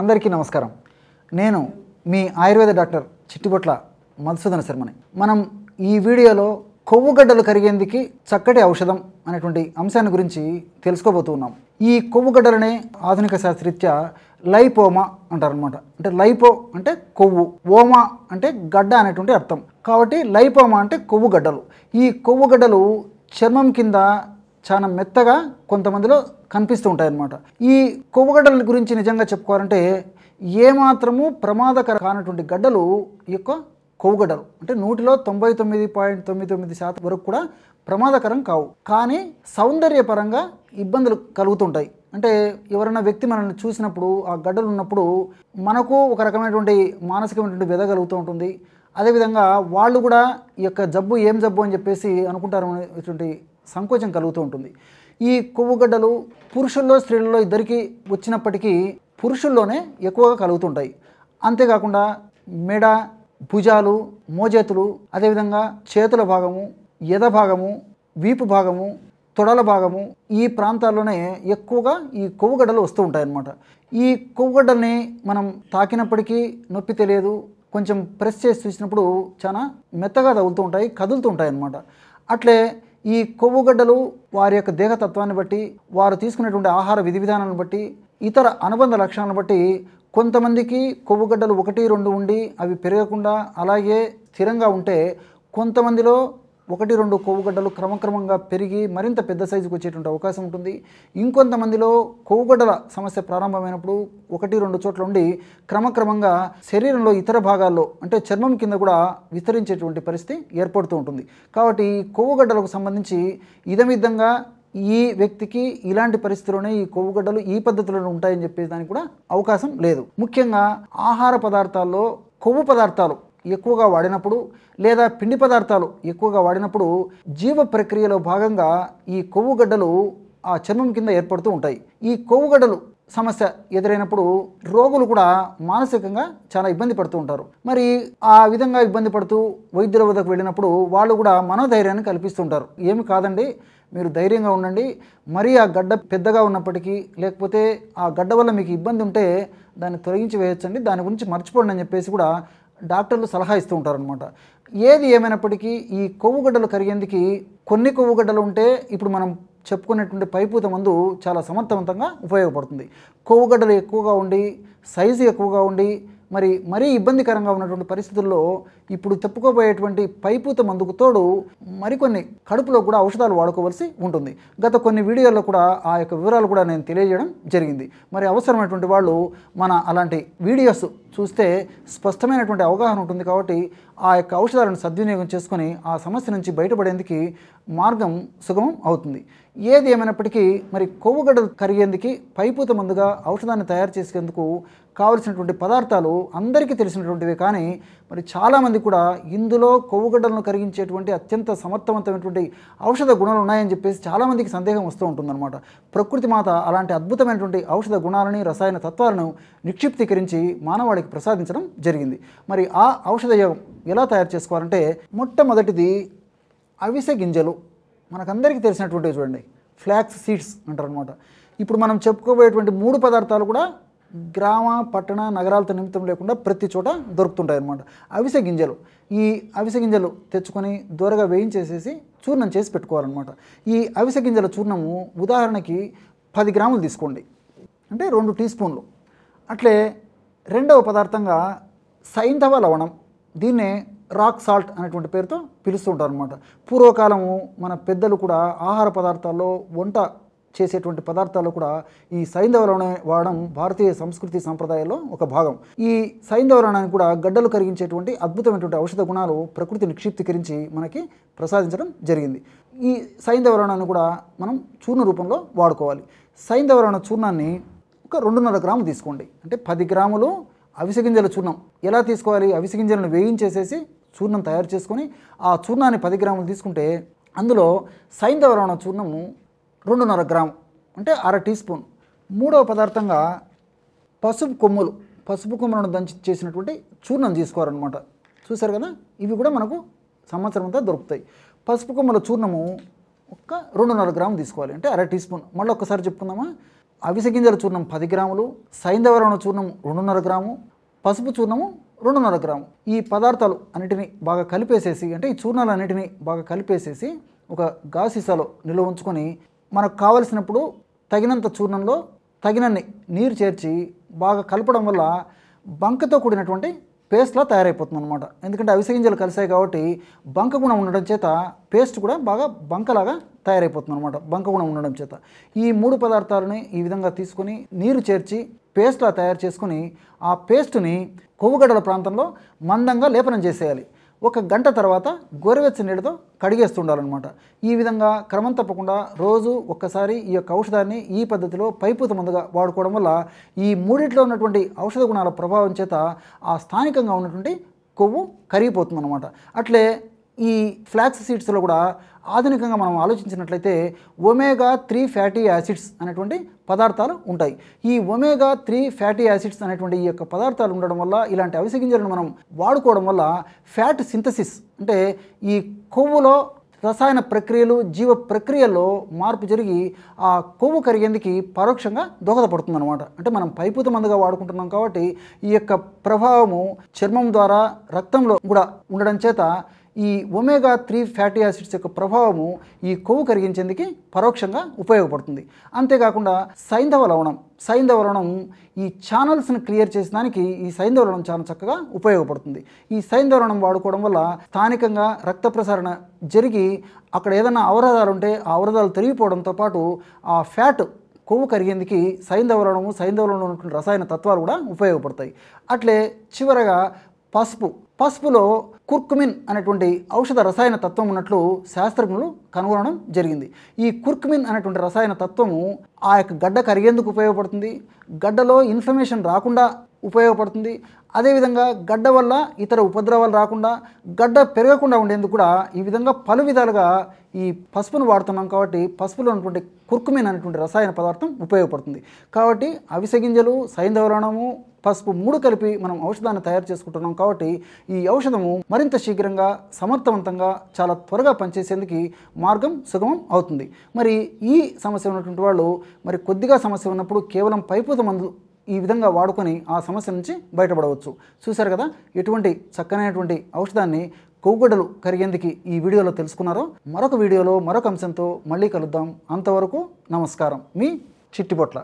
అందరికీ నమస్కారం. నేను మీ ఆయుర్వేద డాక్టర్ చిట్టిబొట్ల మధుసూదన శర్మని. మనం ఈ వీడియోలో కొవ్వుగడ్డలు కరిగేందుకు చక్కటి ఔషధం అనేటువంటి అంశాన్ని గురించి తెలుసుకోబోతున్నాం. ఈ కొవ్వుగడ్డలనే ఆధునిక శాస్త్రరీత్యా లైపోమా అంటారనమాట అంటే లైపో అంటే కొవ్వు ఓమా అంటే గడ్డ అనేటువంటి అర్థం. కాబట్టి లైపోమా అంటే కొవ్వు గడ్డలు. ఈ కొవ్వు గడ్డలు చర్మం కింద చాలా మెత్తగా కొంతమందిలో కనిపిస్తూ ఉంటాయన్నమాట. ఈ కొవ్వగడ్డల గురించి నిజంగా చెప్పుకోవాలంటే ఏమాత్రము ప్రమాదకర కానటువంటి గడ్డలు ఈ యొక్క కొవ్వుగడ్డలు. అంటే నూటిలో తొంభై తొమ్మిది పాయింట్ తొమ్మిది తొమ్మిది శాతం వరకు కూడా ప్రమాదకరం కావు. కానీ సౌందర్యపరంగా ఇబ్బందులు కలుగుతుంటాయి. అంటే ఎవరైనా వ్యక్తి మనల్ని చూసినప్పుడు ఆ గడ్డలు ఉన్నప్పుడు మనకు ఒక రకమైనటువంటి మానసికమైనటువంటి వ్యధ కలుగుతూ ఉంటుంది. అదేవిధంగా వాళ్ళు కూడా ఈ యొక్క జబ్బు ఏం జబ్బు అని చెప్పేసి అనుకుంటారు అనేటువంటి సంకోచం కలుగుతూ ఉంటుంది. ఈ కొవ్వుగడ్డలు పురుషుల్లో స్త్రీలలో ఇద్దరికి వచ్చినప్పటికీ పురుషుల్లోనే ఎక్కువగా కలుగుతుంటాయి. అంతేకాకుండా మెడ భుజాలు మోచేతులు అదేవిధంగా చేతుల భాగము ఎద భాగము వీపు భాగము తొడల భాగము ఈ ప్రాంతాల్లోనే ఎక్కువగా ఈ కొవ్వుగడ్డలు వస్తూ ఉంటాయి అన్నమాట ఈ కొవ్వుగడ్డల్ని మనం తాకినప్పటికీ నొప్పి తెలియదు కొంచెం ప్రెస్ చేసి చూసినప్పుడు చాలా మెత్తగా తగులుతూ ఉంటాయి కదులుతూ ఉంటాయి అన్నమాట అట్లే ఈ కొవ్వుగడ్డలు వారి యొక్క దేహతత్వాన్ని బట్టి వారు తీసుకునేటువంటి ఆహార విధి విధానాలను బట్టి ఇతర అనుబంధ లక్షణాలను బట్టి కొంతమందికి కొవ్వుగడ్డలు ఒకటి రెండు ఉండి అవి పెరగకుండా అలాగే స్థిరంగా ఉంటే కొంతమందిలో ఒకటి రెండు కొవ్వుగడ్డలు క్రమక్రమంగా పెరిగి మరింత పెద్ద సైజుకు వచ్చేటువంటి అవకాశం ఉంటుంది. ఇంకొంతమందిలో కొవ్వుగడ్డల సమస్య ప్రారంభమైనప్పుడు ఒకటి రెండు చోట్ల ఉండి క్రమక్రమంగా శరీరంలో ఇతర భాగాల్లో అంటే చర్మం కింద కూడా విస్తరించేటువంటి పరిస్థితి ఏర్పడుతూ ఉంటుంది. కాబట్టి ఈ కొవ్వుగడ్డలకు సంబంధించి ఇదమిద్దంగా ఈ వ్యక్తికి ఇలాంటి పరిస్థితిలోనే ఈ కొవ్వుగడ్డలు ఈ పద్ధతిలోనే ఉంటాయని చెప్పేదానికి కూడా అవకాశం లేదు. ముఖ్యంగా ఆహార పదార్థాల్లో కొవ్వు పదార్థాలు ఎక్కువగా వాడినప్పుడు లేదా పిండి పదార్థాలు ఎక్కువగా వాడినప్పుడు జీవ ప్రక్రియలో భాగంగా ఈ కొవ్వుగడ్డలు ఆ చర్మం కింద ఏర్పడుతూ ఉంటాయి. ఈ కొవ్వుగడ్డలు సమస్య ఎదురైనప్పుడు రోగులు కూడా మానసికంగా చాలా ఇబ్బంది పడుతూ ఉంటారు. మరి ఆ విధంగా ఇబ్బంది పడుతూ వైద్యుల వద్దకు వెళ్ళినప్పుడు వాళ్ళు కూడా మనోధైర్యాన్ని కల్పిస్తుంటారు ఏమి కాదండి మీరు ధైర్యంగా ఉండండి. మరీ ఆ గడ్డ పెద్దగా ఉన్నప్పటికీ లేకపోతే ఆ గడ్డ వల్ల మీకు ఇబ్బంది ఉంటే దాన్ని తొలగించి వేయొచ్చండి. దాని గురించి మర్చిపోండి అని చెప్పేసి కూడా డాక్టర్లు సలహా ఇస్తూ ఉంటారనమాట ఏది ఏమైనప్పటికీ ఈ కొవ్వుగడ్డలు కరిగేందుకు కొన్ని కొవ్వుగడ్డలు ఉంటే ఇప్పుడు మనం చెప్పుకునేటువంటి పైపూత మందు చాలా సమర్థవంతంగా ఉపయోగపడుతుంది. కొవ్వుగడ్డలు ఎక్కువగా ఉండి సైజు ఎక్కువగా ఉండి మరి మరీ ఇబ్బందికరంగా ఉన్నటువంటి పరిస్థితుల్లో ఇప్పుడు చెప్పుకోబోయేటువంటి పైపూత మందుకు తోడు మరికొన్ని కడుపులో కూడా ఔషధాలు వాడుకోవాల్సి ఉంటుంది. గత కొన్ని వీడియోల్లో కూడా ఆ యొక్క వివరాలు కూడా నేను తెలియజేయడం జరిగింది. మరి అవసరమైనటువంటి వాళ్ళు మన అలాంటి వీడియోస్ చూస్తే స్పష్టమైనటువంటి అవగాహన ఉంటుంది కాబట్టి ఆ యొక్క ఔషధాలను సద్వినియోగం చేసుకొని ఆ సమస్య నుంచి బయటపడేందుకు మార్గం సుగమం అవుతుంది. ఏది ఏమైనప్పటికీ మరి కొవ్వుగడ్డలు కరిగేందుకు పైపూత ముందుగా ఔషధాన్ని తయారు చేసేందుకు కావలసినటువంటి పదార్థాలు అందరికీ తెలిసినటువంటివి కానీ మరి చాలామంది కూడా ఇందులో కొవ్వుగడ్డలను కరిగించేటువంటి అత్యంత సమర్థవంతమైనటువంటి ఔషధ గుణాలు ఉన్నాయని చెప్పేసి చాలామందికి సందేహం వస్తూ ఉంటుందన్నమాట. ప్రకృతి మాత అలాంటి అద్భుతమైనటువంటి ఔషధ గుణాలని రసాయన తత్వాలను నిక్షిప్తీకరించి మానవాళికి ప్రసాదించడం జరిగింది. మరి ఆ ఔషధయోగం ఎలా తయారు చేసుకోవాలంటే మొట్టమొదటిది అవిసె గింజలు. మనకందరికీ తెలిసినటువంటివి చూడండి ఫ్లాక్స్ సీడ్స్ అంటారు అనమాట ఇప్పుడు మనం చెప్పుకోబోయేటువంటి మూడు పదార్థాలు కూడా గ్రామ పట్టణ నగరాలతో నిమిత్తం లేకుండా ప్రతి చోట దొరుకుతుంటాయి అన్నమాట అవిసె గింజలు. ఈ అవిసె గింజలు తెచ్చుకొని దూరగా వేయించేసేసి చూర్ణం చేసి పెట్టుకోవాలన్నమాట. ఈ అవిసె గింజల చూర్ణము ఉదాహరణకి పది గ్రాములు తీసుకోండి. అంటే రెండు టీ స్పూన్లు. అట్లే రెండవ పదార్థంగా సైంధవ లవణం దీన్నే రాక్ సాల్ట్ అనేటువంటి పేరుతో పిలుస్తుంటారు అనమాట పూర్వకాలము మన పెద్దలు కూడా ఆహార పదార్థాల్లో వంట చేసేటువంటి పదార్థాలు కూడా ఈ సైంధవ వాడడం భారతీయ సంస్కృతి సంప్రదాయంలో ఒక భాగం. ఈ సైంధవలవణాన్ని కూడా గడ్డలు కరిగించేటువంటి అద్భుతమైనటువంటి ఔషధ గుణాలు ప్రకృతి నిక్షిప్తీకరించి మనకి ప్రసాదించడం జరిగింది. ఈ సైంధవలవణాన్ని కూడా మనం చూర్ణ రూపంలో వాడుకోవాలి. సైంధవ చూర్ణాన్ని ఒక రెండున్నర గ్రాములు తీసుకోండి. అంటే పది గ్రాములు అవిసె గింజల చూర్ణం. ఎలా తీసుకోవాలి? అవిసె గింజలను వేయించేసేసి చూర్ణం తయారు చేసుకొని ఆ చూర్ణాన్ని పది గ్రాములు తీసుకుంటే అందులో సైంధవ చూర్ణము రెండున్నర గ్రాము అంటే అర టీ స్పూన్. మూడవ పదార్థంగా పసుపు కొమ్ములు పసుపు కొమ్ములను దంచి చేసినటువంటి చూర్ణం తీసుకోవాలన్నమాట. చూసారు కదా? ఇవి కూడా మనకు సంవత్సరం అంతా దొరుకుతాయి. పసుపు కొమ్మల చూర్ణము ఒక రెండున్నర గ్రాములు తీసుకోవాలి. అంటే అర టీ స్పూన్. మళ్ళీ ఒక్కసారి చెప్పుకుందామా? అవిసె గింజల చూర్ణం పది గ్రాములు సైంధవరణ చూర్ణం రెండున్నర గ్రాము పసుపు చూర్ణము రెండున్నర గ్రాము. ఈ పదార్థాలు అన్నిటిని బాగా కలిపేసేసి అంటే ఈ చూర్ణాలు అన్నిటిని బాగా కలిపేసేసి ఒక గాసీసాలో నిల్వ ఉంచుకొని మనకు కావలసినప్పుడు తగినంత చూర్ణంలో తగినన్ని నీరు చేర్చి బాగా కలపడం వల్ల బంకతో కూడినటువంటి పేస్ట్లా తయారైపోతుంది అనమాట ఎందుకంటే అవిసె గింజలు కలిసాయి కాబట్టి బంక గుణం ఉండడం చేత పేస్ట్ కూడా బాగా బంకలాగా తయారైపోతుంది అనమాట బంక గుణం ఉండడం చేత. ఈ మూడు పదార్థాలని ఈ విధంగా తీసుకొని నీరు చేర్చి పేస్ట్లా తయారు చేసుకొని ఆ పేస్ట్ని కొవ్వుగడ్డల ప్రాంతంలో మందంగా లేపనం చేసేయాలి. ఒక గంట తర్వాత గోరువెచ్చ నీటితో కడిగేస్తుండాలన్నమాట. ఈ విధంగా క్రమం తప్పకుండా రోజు ఒక్కసారి ఈ యొక్క ఔషధాన్ని ఈ పద్ధతిలో పైపూత ముందుగా వాడుకోవడం వల్ల ఈ మూడిట్లో ఉన్నటువంటి ఔషధ గుణాల ప్రభావం చేత ఆ స్థానికంగా ఉన్నటువంటి కొవ్వు కరిగిపోతుందన్నమాట. అట్లే ఈ ఫ్లాక్స్ సీడ్స్లో కూడా ఆధునికంగా మనం ఆలోచించినట్లయితే ఒమేగా త్రీ ఫ్యాటీ యాసిడ్స్ అనేటువంటి పదార్థాలు ఉంటాయి. ఈ ఒమేగా త్రీ ఫ్యాటీ యాసిడ్స్ అనేటువంటి ఈ యొక్క పదార్థాలు ఉండడం వల్ల ఇలాంటి అవిసె గింజలను మనం వాడుకోవడం వల్ల ఫ్యాట్ సింథసిస్ అంటే ఈ కొవ్వులో రసాయన ప్రక్రియలు జీవ ప్రక్రియల్లో మార్పు జరిగి ఆ కొవ్వు కరిగేందుకు పరోక్షంగా దోహదపడుతుంది అనమాట అంటే మనం పైపూత మందుగా వాడుకుంటున్నాం కాబట్టి ఈ యొక్క ప్రభావము చర్మం ద్వారా రక్తంలో కూడా ఉండడం చేత ఈ ఒమేగా త్రీ ఫ్యాటీ యాసిడ్స్ యొక్క ప్రభావము ఈ కొవ్వు కరిగించేందుకు పరోక్షంగా ఉపయోగపడుతుంది. అంతేకాకుండా సైంధవ లవణం సైంధవ లవణం ఈ ఛానల్స్ని క్లియర్ చేసడానికి ఈ సైంధవ లవణం చాలా చక్కగా ఉపయోగపడుతుంది. ఈ సైంధవ లవణం వాడుకోవడం వల్ల స్థానికంగా రక్త ప్రసారణ జరిగి అక్కడ ఏదైనా అవరోధాలు ఉంటే ఆ అవరోధాలు తొలగిపోవడంతో పాటు ఆ ఫ్యాట్ కొవ్వు కరిగేందుకు సైంధవలనము సైంధవలంలో ఉన్నటువంటి రసాయన తత్వాలు కూడా ఉపయోగపడతాయి. అట్లే చివరగా పసుపు. పసుపులో కుర్కుమిన్ అనేటువంటి ఔషధ రసాయన తత్వం ఉన్నట్లు శాస్త్రజ్ఞులు కనుగొనడం జరిగింది. ఈ కుర్కుమిన్ అనేటువంటి రసాయన తత్వము ఆ యొక్క గడ్డ కరిగేందుకు ఉపయోగపడుతుంది. గడ్డలో ఇన్ఫ్లమేషన్ రాకుండా ఉపయోగపడుతుంది. అదేవిధంగా గడ్డ వల్ల ఇతర ఉపద్రవాలు రాకుండా గడ్డ పెరగకుండా ఉండేందుకు కూడా ఈ విధంగా పలు విధాలుగా ఈ పసుపును వాడుతున్నాం కాబట్టి పసుపులో ఉన్నటువంటి కుర్కుమిన్ అనేటువంటి రసాయన పదార్థం ఉపయోగపడుతుంది. కాబట్టి అవిసె గింజలు సైంధవలనము పసుపు మూడు కలిపి మనం ఔషధాన్ని తయారు చేసుకుంటున్నాం కాబట్టి ఈ ఔషధము మరింత శీఘ్రంగా సమర్థవంతంగా చాలా త్వరగా పనిచేసేందుకు మార్గం సుగమం అవుతుంది. మరి ఈ సమస్య ఉన్నటువంటి వాళ్ళు మరి కొద్దిగా సమస్య ఉన్నప్పుడు కేవలం పైపూత మందు ఈ విధంగా వాడుకొని ఆ సమస్య నుంచి బయటపడవచ్చు. చూశారు కదా? ఎటువంటి చక్కనైనటువంటి ఔషధాన్ని కొవ్వుగడ్డలు కరిగేందుకు ఈ వీడియోలో తెలుసుకున్నారో. మరొక వీడియోలో మరొక అంశంతో మళ్ళీ కలుద్దాం. అంతవరకు నమస్కారం. మీ చిట్టిబొట్ల.